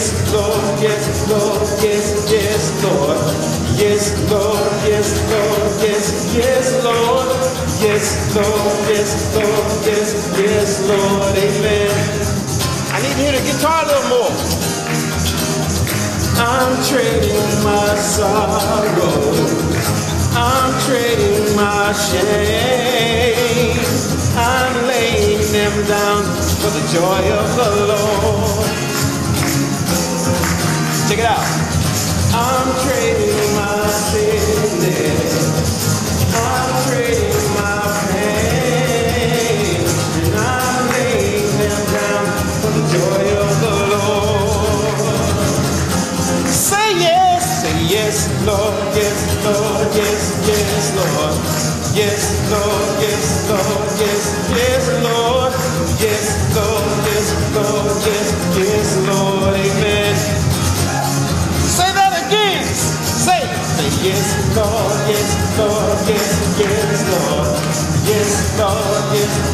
yes, Lord, yes, Lord, yes, yes, Lord. Yes, Lord, yes, Lord, yes, yes, Lord. Yes, Lord, yes, Lord, yes, yes, Lord. Amen. I need to hear the guitar a little more. I'm trading my sorrow. I'm trading my shame. I'm laying them down for the joy of the Lord. Check it out. I'm trading my sickness. I'm trading my pain. And I'm laying them down for the joy of the Lord. Say yes, say yes, Lord, yes, Lord, yes, yes, Lord. Yes, Lord, yes, Lord,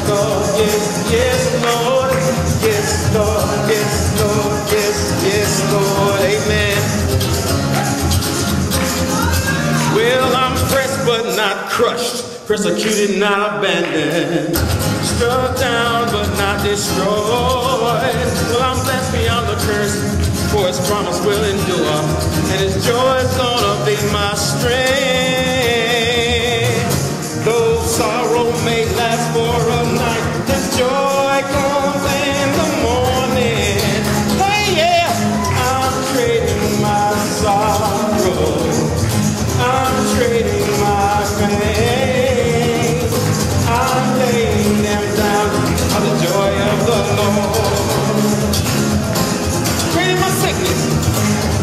Yes, Lord. Yes, Lord, yes, Lord, yes, yes, Lord. Amen. Well, I'm pressed but not crushed, persecuted, not abandoned, struck down but not destroyed. Well, I'm blessed beyond the curse, for His promise will endure, and His joy is gonna be my strength.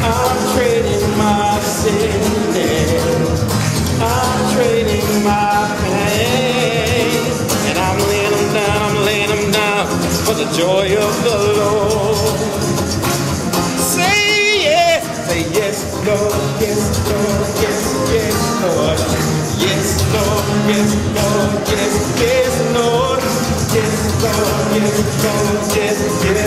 I'm trading my sickness. I'm trading my pain. And I'm laying them down, I'm laying them down for the joy of the Lord. Say yes, say yes, Lord, yes, Lord, yes, yes, Lord. Yes, Lord, yes, Lord, yes, yes, Lord. Yes, Lord, yes, Lord, yes, yes,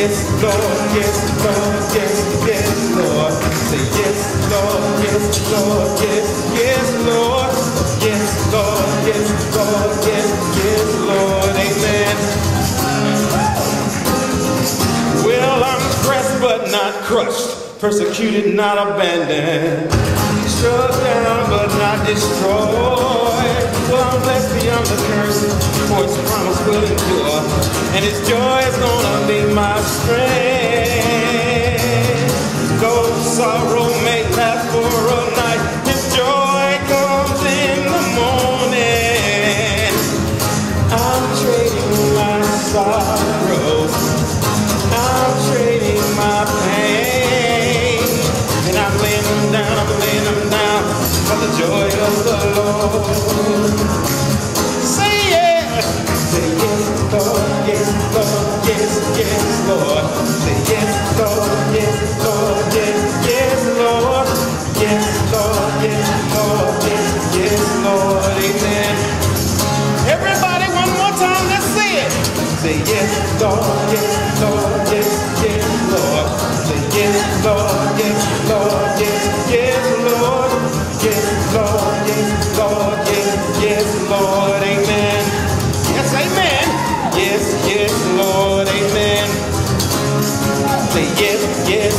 yes, Lord, yes, Lord, yes, yes, Lord. Say yes, Lord, yes, Lord, yes, yes, Lord. Yes, Lord, yes, Lord, yes, yes, Lord, amen. Well, I'm pressed but not crushed, persecuted, not abandoned, struck down but not destroyed. Well, I'm blessed beyond the curse, for His promise will endure, and His joy is gonna be my strength. Though sorrow may last for a night, His joy comes in the morning. I'm trading my sorrows. I'm trading my pain. And I'm laying them down, I'm laying them down for the joy of the Lord. Say yes, Lord, yes, Lord, yes, yes, Lord. Say yes, Lord, yes, Lord, yes, yes, Lord. Yes, Lord, yes, Lord, yes, yes, Lord, amen. Yes, amen. Yes, yes, Lord, amen. Say yes, yes,